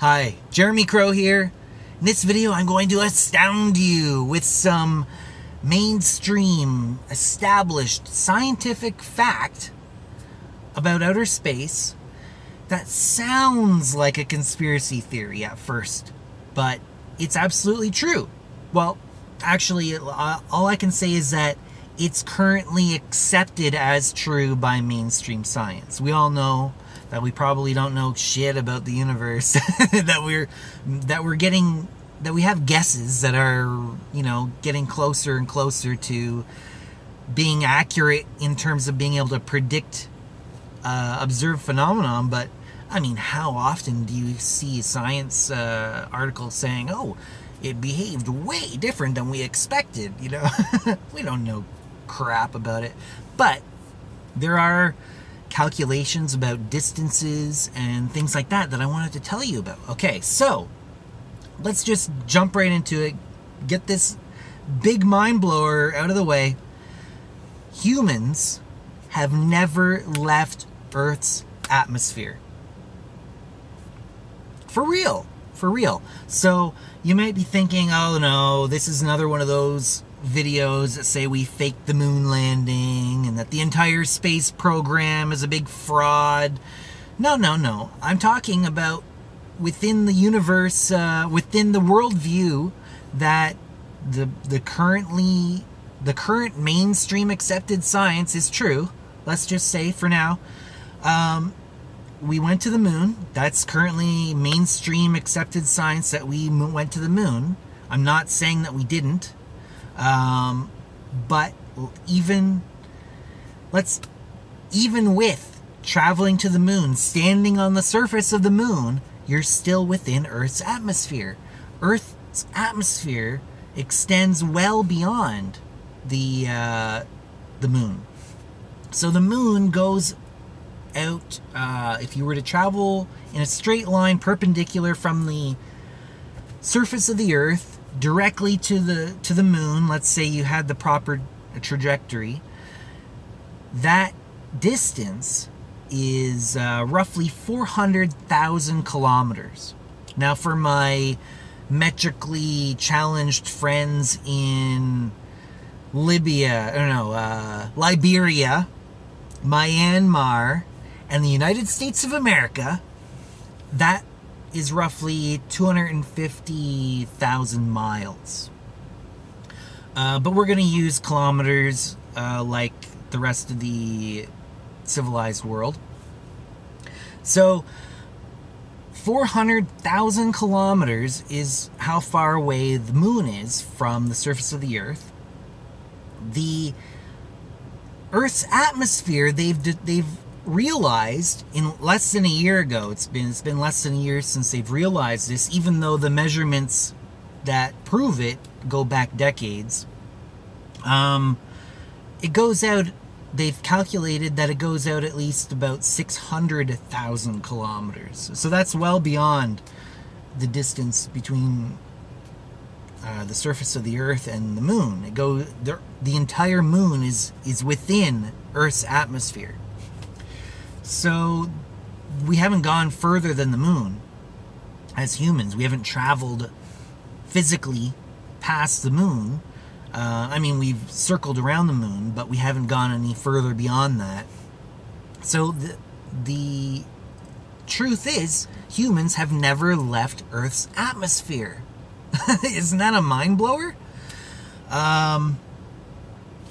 Hi, Jeremy Crow here. In this video, I'm going to astound you with some mainstream, established scientific fact about outer space that sounds like a conspiracy theory at first, but it's absolutely true. Well, actually, all I can say is that it's currently accepted as true by mainstream science. We all know that we probably don't know shit about the universe. That we're that we're getting that we have guesses that are you know getting closer and closer to being accurate in terms of being able to predict uh, observed phenomenon. But i mean how often do you see science uh, articles saying oh it behaved way different than we expected you know? We don't know crap about it. But there are calculations about distances and things like that that I wanted to tell you about. Okay, so let's just jump right into it. Get this big mind blower out of the way. Humans have never left Earth's atmosphere. For real. For real. So you might be thinking, oh no, this is another one of those videos that say we faked the moon landing and that the entire space program is a big fraud. No, no, no. I'm talking about within the universe, uh, within the worldview that the the currently the current mainstream accepted science is true. Let's just say for now, um, we went to the moon. That's currently mainstream accepted science that we went to the moon. I'm not saying that we didn't. Um, but even let's even with traveling to the moon, standing on the surface of the moon, you're still within Earth's atmosphere. Earth's atmosphere extends well beyond the uh, the moon. So the moon goes out. Uh, if you were to travel in a straight line perpendicular from the surface of the Earth directly to the to the moon. Let's say you had the proper trajectory. That distance is uh, roughly 400,000 kilometers. Now for my metrically challenged friends in Libya, or no, uh, Liberia, Myanmar, and the United States of America, that is roughly 250,000 miles. Uh, but we're going to use kilometers uh, like the rest of the civilized world. So, 400,000 kilometers is how far away the moon is from the surface of the earth. The Earth's atmosphere, they've they've realized in less than a year ago. It's been it's been less than a year since they've realized this, even though the measurements that prove it go back decades. Um, it goes out. They've calculated that it goes out at least about six hundred thousand kilometers. So that's well beyond the distance between uh, the surface of the Earth and the Moon. It go the, the entire Moon is is within Earth's atmosphere. So we haven't gone further than the moon as humans. We haven't traveled physically past the moon. Uh, I mean, we've circled around the moon, but we haven't gone any further beyond that. So the, the truth is, humans have never left Earth's atmosphere. Isn't that a mind blower? Um,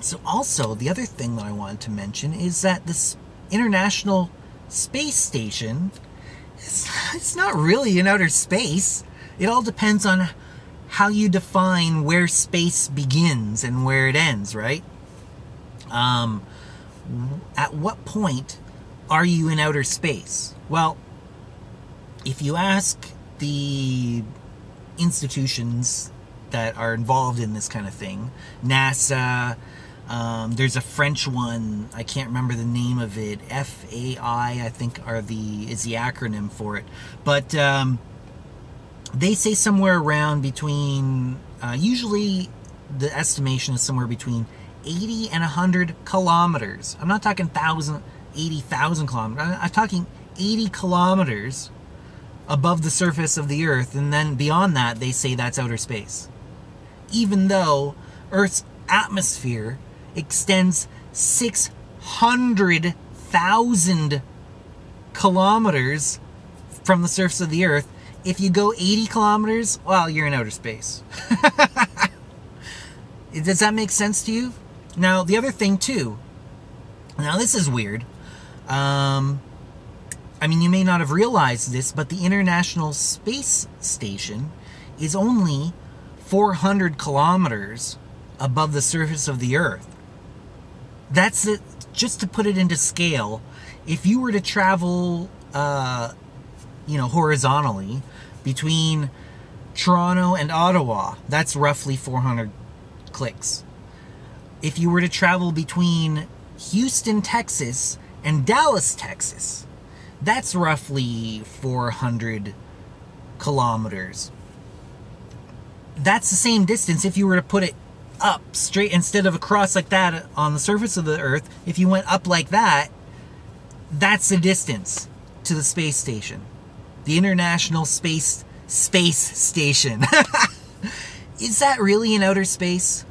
so, also, the other thing that I wanted to mention is that this International Space Station, it's, it's not really in outer space. It all depends on how you define where space begins and where it ends, right? Um, at what point are you in outer space? Well, if you ask the institutions that are involved in this kind of thing, NASA, um, there's a French one. I can't remember the name of it. FAI, I think, are the is the acronym for it. But um, they say somewhere around between. Uh, usually, the estimation is somewhere between 80 and 100 kilometers. I'm not talking thousand, 80,000 kilometers. I'm talking 80 kilometers above the surface of the Earth, and then beyond that, they say that's outer space. Even though Earth's atmosphere extends 600,000 kilometers from the surface of the Earth, if you go 80 kilometers, well, you're in outer space. Does that make sense to you? Now, the other thing, too, now this is weird. Um, I mean, you may not have realized this, but the International Space Station is only 400 kilometers above the surface of the Earth. That's. Just to put it into scale, if you were to travel, uh, you know, horizontally between Toronto and Ottawa, that's roughly 400 clicks. If you were to travel between Houston, Texas, and Dallas, Texas, that's roughly 400 kilometers. That's the same distance if you were to put it up straight instead of across like that on the surface of the earth. If you went up like that, that's the distance to the space station. The International Space Space Station. Is that really in outer space?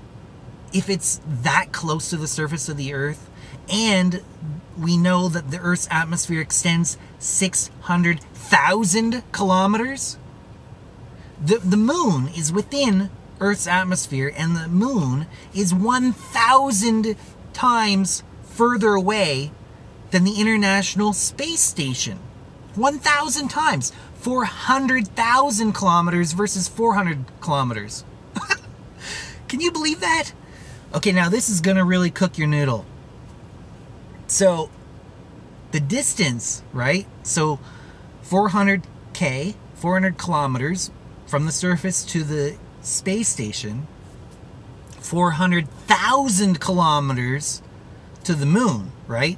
If it's that close to the surface of the earth and we know that the Earth's atmosphere extends 600,000 kilometers. The, the moon is within Earth's atmosphere, and the moon is 1,000 times further away than the International Space Station. 1,000 times. 400,000 kilometers versus 400 kilometers. Can you believe that? Okay, now this is going to really cook your noodle. So the distance, right? So 400k, 400 kilometers from the surface to the space station, 400,000 kilometers to the moon, right?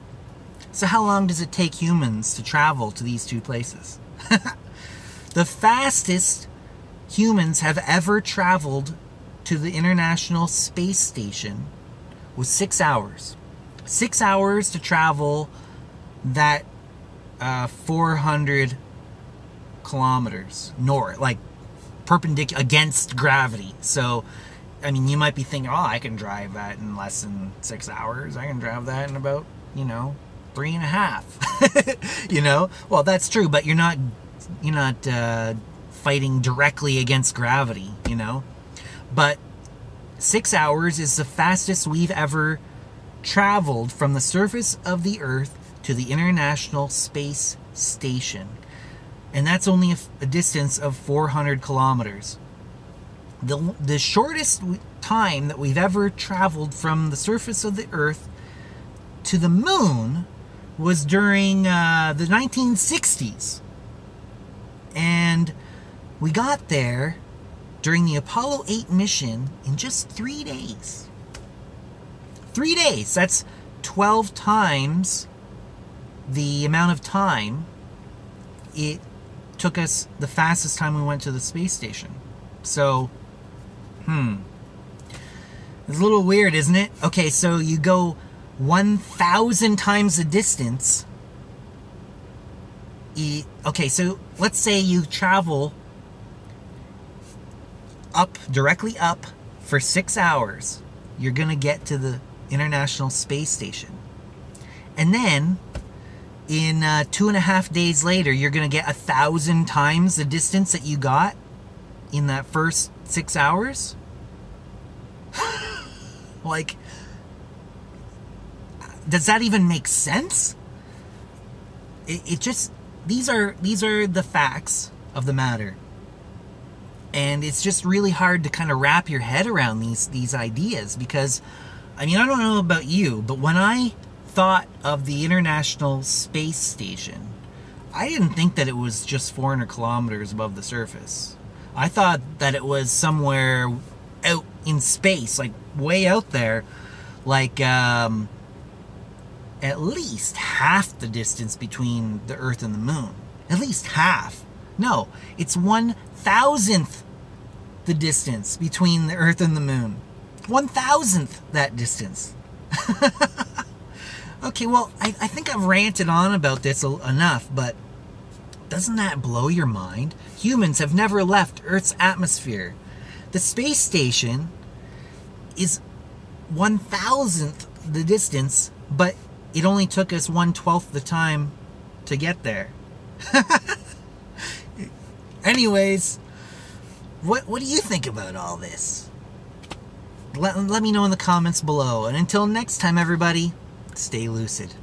So how long does it take humans to travel to these two places? the fastest humans have ever traveled to the International Space Station was six hours six hours to travel that uh, 400 kilometers north, like perpendicular against gravity. So, I mean, you might be thinking, oh, I can drive that in less than six hours. I can drive that in about, you know, three and a half. you know, well, that's true, but you're not, you're not uh, fighting directly against gravity. You know, but six hours is the fastest we've ever traveled from the surface of the Earth to the International Space Station. And that's only a, a distance of 400 kilometers. The, the shortest time that we've ever traveled from the surface of the Earth to the moon was during uh, the 1960s. And we got there during the Apollo 8 mission in just three days. Three days. That's 12 times the amount of time it took us the fastest time we went to the space station. So, hmm. It's a little weird, isn't it? Okay, so you go 1,000 times the distance. Okay, so let's say you travel up, directly up for six hours. You're going to get to the International Space Station. And then, in uh, two and a half days later, you're going to get a thousand times the distance that you got in that first six hours. like, does that even make sense? It, it just these are these are the facts of the matter and it's just really hard to kind of wrap your head around these these ideas because I mean, I don't know about you, but when I thought of the International Space Station, I didn't think that it was just 400 kilometers above the surface. I thought that it was somewhere out in space, like way out there, like um, at least half the distance between the Earth and the Moon. At least half. No, it's one thousandth the distance between the Earth and the Moon one thousandth that distance. okay, well, I, I think I've ranted on about this enough, but Doesn't that blow your mind? Humans have never left Earth's atmosphere. The space station is one thousandth the distance, but it only took us one twelfth the time to get there. Anyways, what what do you think about all this? Let, let me know in the comments below. And until next time, everybody, stay lucid.